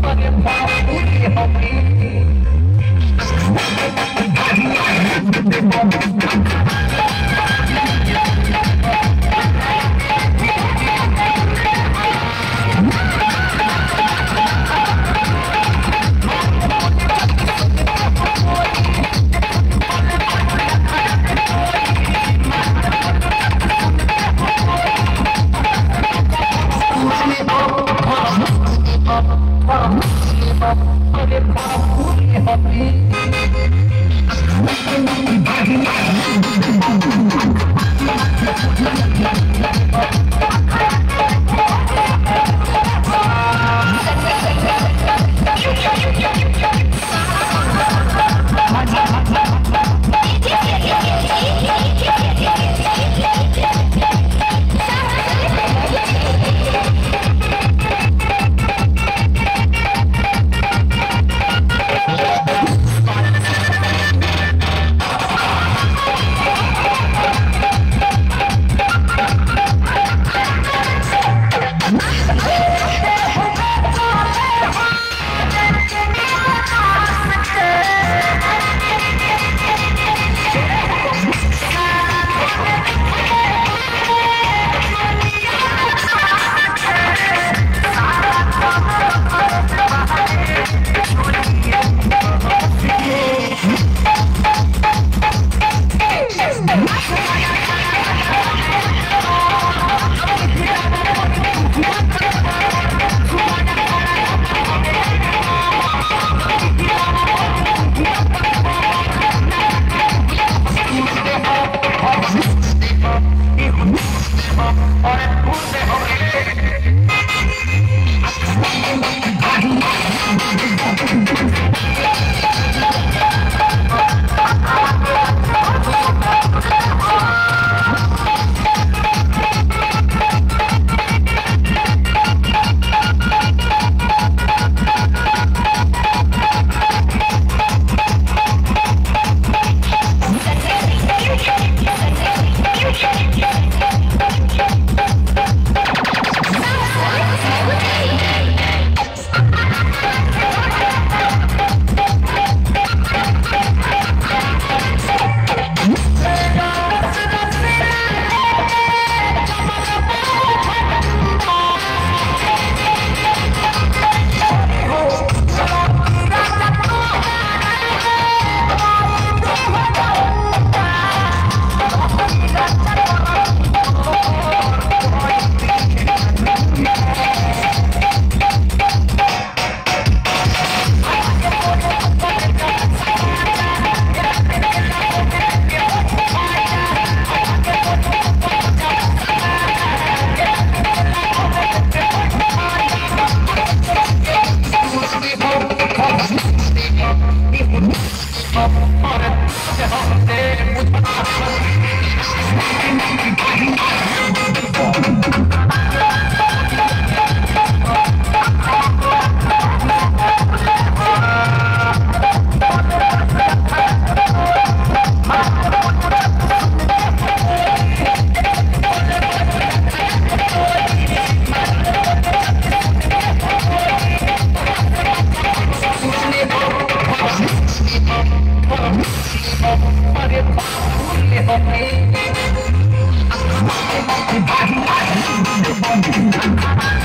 Thank you. Thank on a good Oh. Thank you.